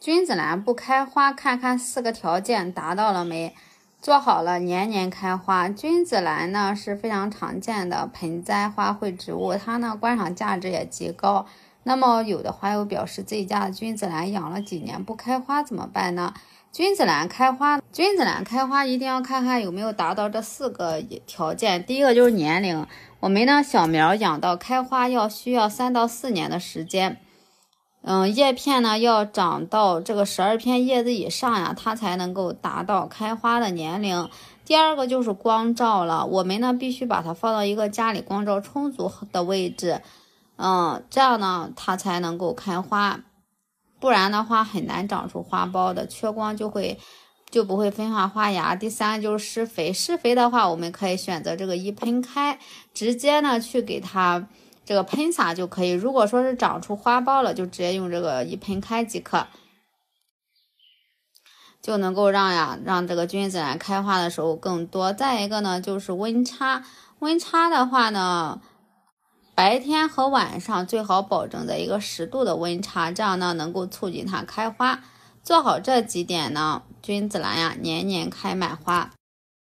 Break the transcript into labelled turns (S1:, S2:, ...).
S1: 君子兰不开花，看看四个条件达到了没？做好了，年年开花。君子兰呢是非常常见的盆栽花卉植物，它呢观赏价值也极高。那么有的花友表示自己家的君子兰养了几年不开花怎么办呢？君子兰开花，君子兰开花一定要看看有没有达到这四个条件。第一个就是年龄，我们呢小苗养到开花要需要三到四年的时间。嗯，叶片呢要长到这个十二片叶子以上呀，它才能够达到开花的年龄。第二个就是光照了，我们呢必须把它放到一个家里光照充足的位置，嗯，这样呢它才能够开花，不然的话很难长出花苞的，缺光就会就不会分化花芽。第三个就是施肥，施肥的话我们可以选择这个一喷开，直接呢去给它。这个喷洒就可以。如果说是长出花苞了，就直接用这个一喷开即可，就能够让呀让这个君子兰开花的时候更多。再一个呢，就是温差，温差的话呢，白天和晚上最好保证在一个十度的温差，这样呢能够促进它开花。做好这几点呢，君子兰呀年年开满花。